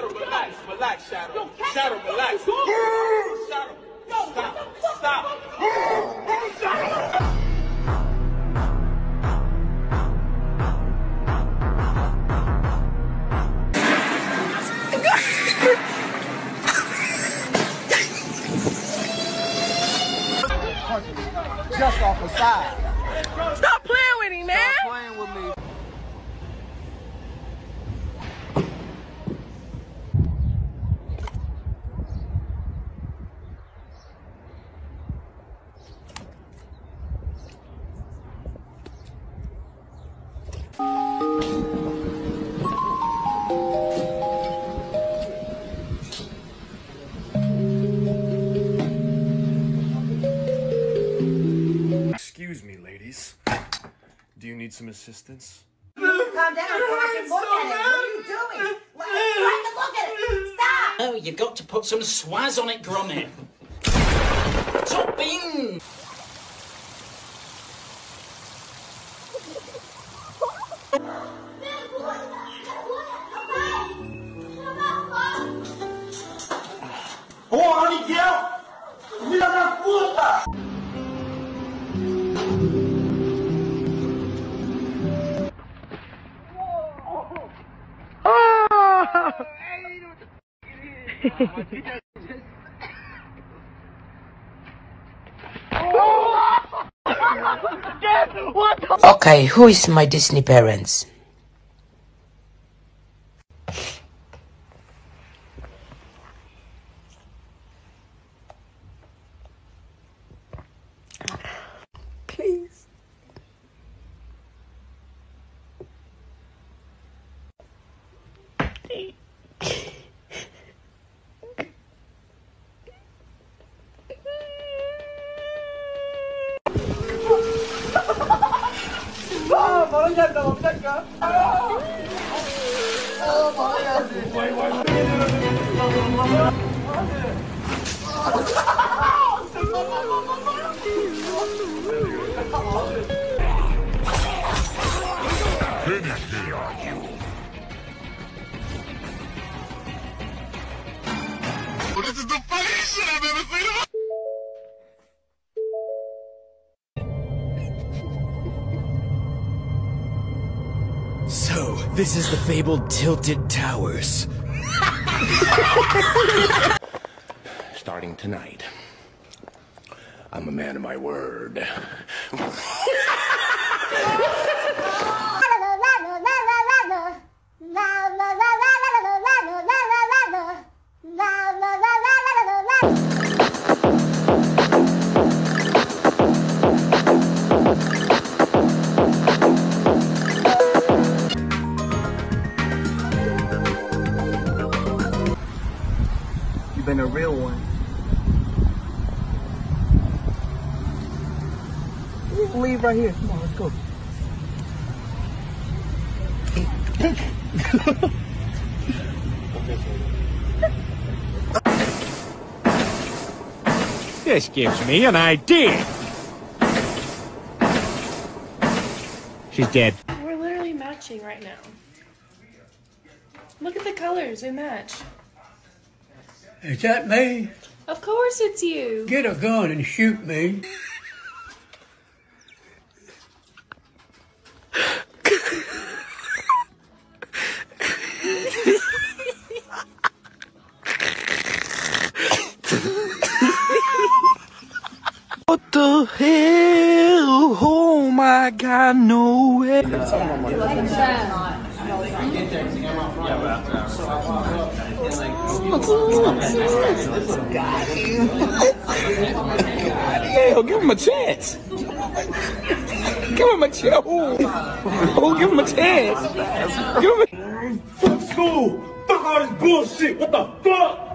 Shadow, relax, relax, Shadow. Shadow, relax. Shadow, stop, stop. Just off the side. Excuse me, ladies. Do you need some assistance? Calm down before I can look at it. What are you doing? Let, let look at it. Stop. Oh, you got to put some swaz on it, Granny. Topping! Porra, Okay, who is my Disney parents? Finicky are you? This is the funniest shit I've ever seen in my So, this is the fabled Tilted Towers. Starting tonight. I'm a man of my word. You've been a real one. Leave right here. Come on, let's go. This gives me an idea. She's dead. We're literally matching right now. Look at the colors, they match. Is that me? Of course it's you. Get a gun and shoot me. What the hell? Oh my god, no way. Hell, give him a chance. Give him a chance. Oh, give him a chance. Give him a... Fuck school. Fuck all this bullshit. What the fuck?